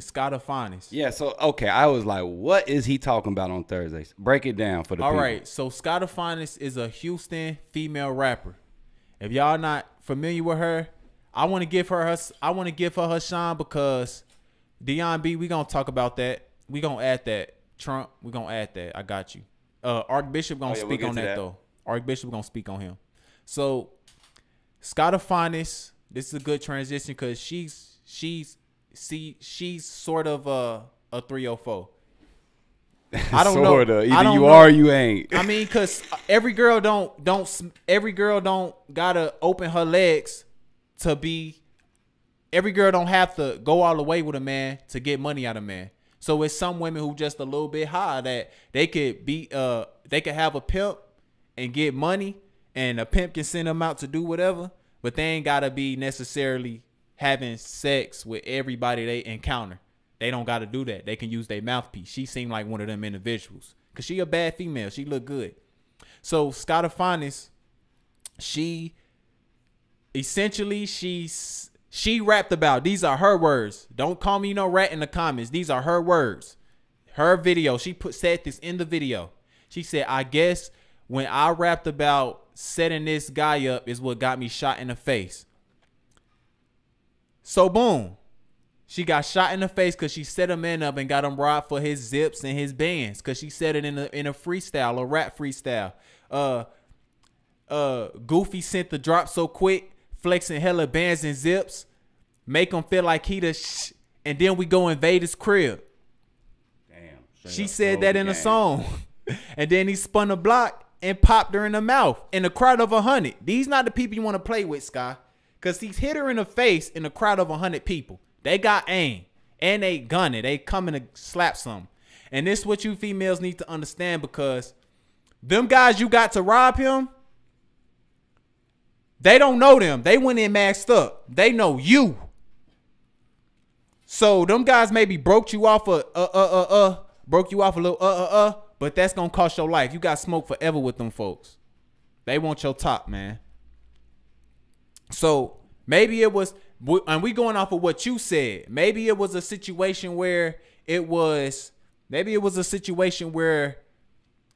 Sky the Finest. Yeah, so okay, I was like, what is he talking about on Thursdays? Break it down for the All people. right, so Sky the Finest is a Houston female rapper. If y'all not familiar with her, I want to give her her I want to give her her shine because Dion B, we gonna talk about that. We gonna add that. Trump, we gonna add that. I got you. Uh, Archbishop gonna Oh, yeah, we'll speak on that, that. though. Archbishop gonna speak on him. So Sky the Finest, this is a good transition because she's she's see she's sort of a a 304. I don't know. Sorta. Either I don't you know. are or you ain't. I mean, cause every girl don't don't every girl don't gotta open her legs to be. Every girl don't have to go all the way with a man to get money out of man. So it's some women who just a little bit high that they could be uh they could have a pimp and get money and a pimp can send them out to do whatever, but they ain't gotta be necessarily having sex with everybody they encounter. They don't gotta do that. They can use their mouthpiece. She seemed like one of them individuals. Cause she a bad female. She look good. So Sky the Finest, she essentially she's she rapped about these are her words. Don't call me no rat in the comments. These are her words. Her video. She put said this in the video. She said, I guess when I rapped about setting this guy up is what got me shot in the face. So boom. She got shot in the face because she set a man up and got him robbed for his zips and his bands. Cause she said it in a in a freestyle, a rap freestyle. Uh uh Goofy sent the drop so quick, flexing hella bands and zips, make him feel like he the sh- and then we go invade his crib. Damn. She said that in a song. and then he spun a block and popped her in the mouth in a crowd of a hundred. These not the people you want to play with, Sky. Cause he's hit her in the face in a crowd of hundred people. They got aim. And they gunning. They coming to slap some. And this is what you females need to understand because them guys you got to rob him, they don't know them. They went in maxed up. They know you. So them guys maybe broke you off a uh uh uh uh broke you off a little uh uh uh, but that's gonna cost your life. You got smoke forever with them folks. They want your top, man. So maybe it was, and we going off of what you said. Maybe it was a situation where it was, maybe it was a situation where,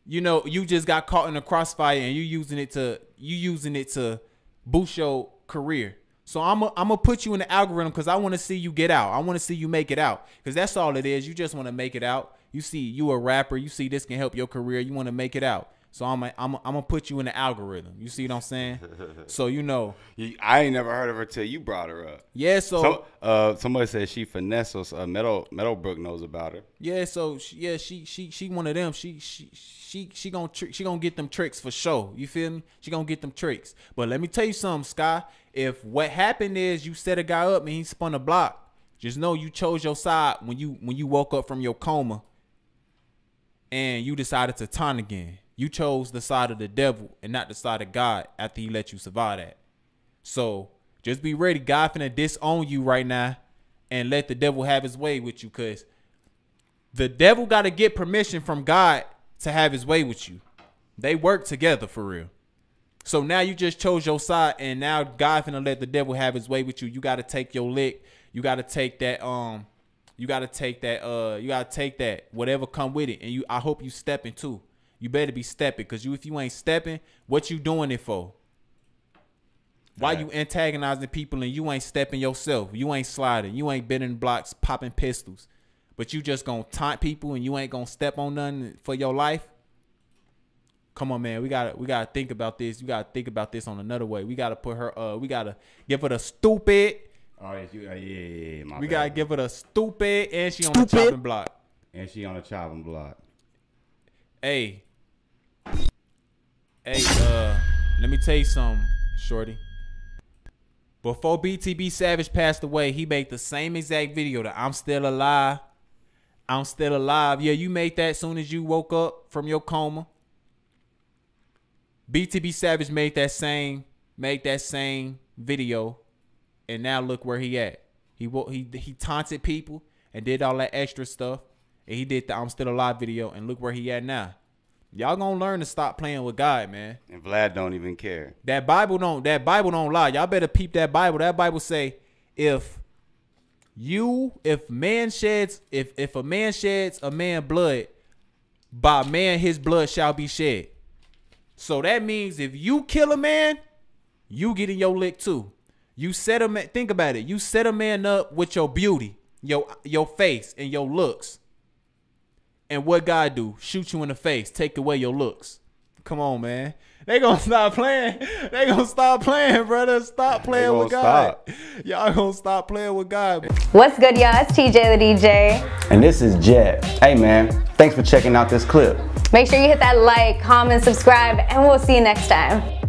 you know, you just got caught in a crossfire and you using it to, you using it to boost your career. So I'm I'm gonna put you in the algorithm because I want to see you get out. I want to see you make it out because that's all it is. You just want to make it out. You see, you a rapper. You see this can help your career. You want to make it out. So I'm i I'm i I'm gonna put you in the algorithm. You see what I'm saying? so you know, I ain't never heard of her till you brought her up. yeah. So So, uh, somebody said she finesse us. Uh, Meadow Meadowbrook knows about her. Yeah, so she, yeah, she she she one of them. She she she she gonna tr- she gonna get them tricks for sure. You feel me? She gonna get them tricks. But let me tell you something, Sky. If what happened is you set a guy up and he spun a block, just know you chose your side when you when you woke up from your coma and you decided to turn again. You chose the side of the devil and not the side of God after he let you survive that. So just be ready. God finna disown you right now and let the devil have his way with you cause the devil got to get permission from God to have his way with you. They work together for real. So now you just chose your side, and now God finna let the devil have his way with you. You got to take your lick. You got to take that. Um, you got to take that. Uh, you got to take that. Whatever come with it, and you. I hope you stepping too. You better be stepping, cause you. If you ain't stepping, what you doing it for? Why Right. you antagonizing people and you ain't stepping yourself? You ain't sliding. You ain't bending blocks, popping pistols. But you just gonna taunt people and you ain't gonna step on nothing for your life. Come on, man. We gotta we gotta think about this. You gotta think about this on another way. We gotta put her. Uh, we gotta give her the stupid. Oh, yes, you, uh, yeah, yeah, yeah, my We bad. gotta give her the stupid, and she on the chopping block. And she on a chopping block. Hey, hey. Uh, let me tell you something, shorty. Before BTB Savage passed away, he made the same exact video that I'm still alive. I'm still alive. Yeah, you made that soon as you woke up from your coma. BTB Savage made that same made that same video, and now look where he at. He he he taunted people and did all that extra stuff, and he did the I'm still alive video, and look where he at now. Y'all gonna learn to stop playing with God, man. And Vlad don't even care. That Bible don't that Bible don't lie. Y'all better peep that Bible. That Bible say if You, if man sheds, if if a man sheds a man blood, by man his blood shall be shed. So that means if you kill a man, you getting your lick too. You set a man. Think about it. You set a man up with your beauty, your your face, and your looks. And what God do? Shoot you in the face, take away your looks. Come on, man. They gonna stop playing. They gonna stop playing, brother. Stop playing with God. Stop. Y'all gonna stop playing with God. What's good, y'all? It's TJ the DJ. And this is Jet. Hey, man. Thanks for checking out this clip. Make sure you hit that like, comment, subscribe, and we'll see you next time.